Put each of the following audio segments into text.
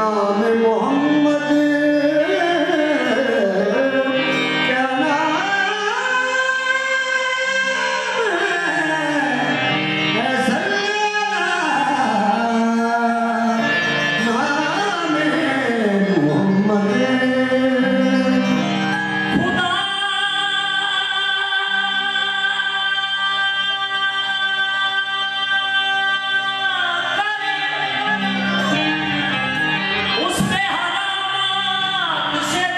नाम Mohammad Michelle.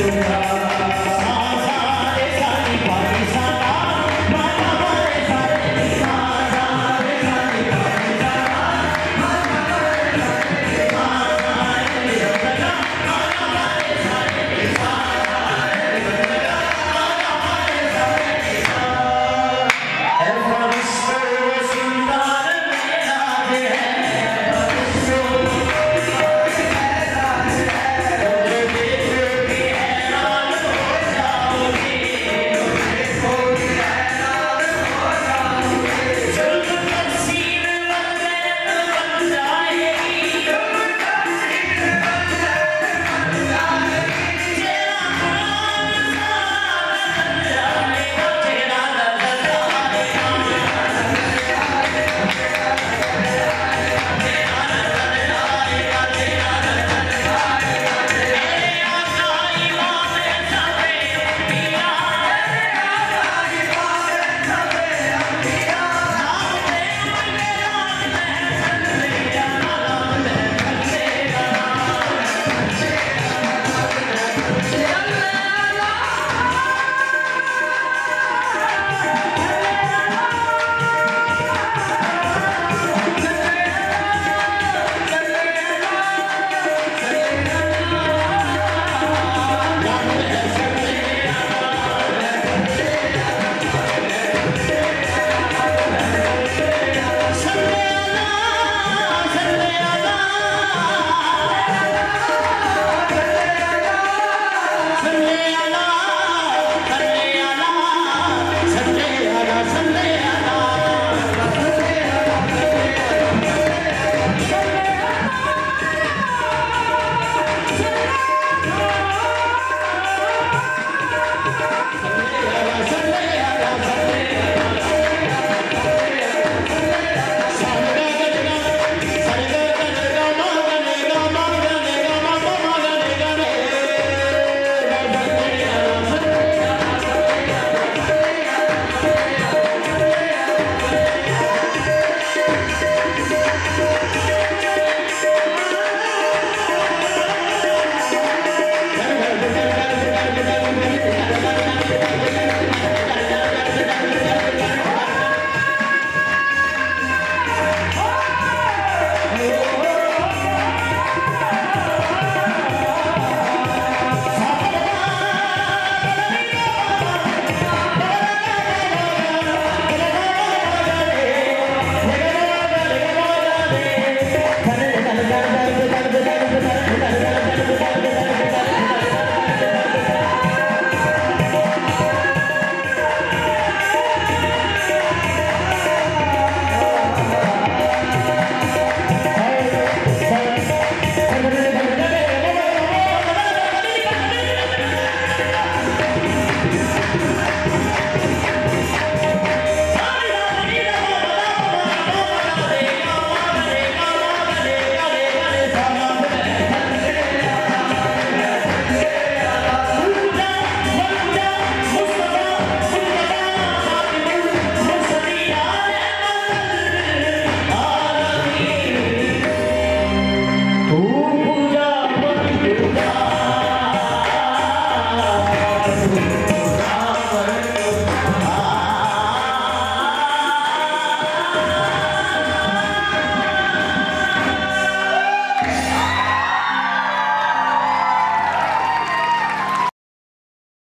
Yeah.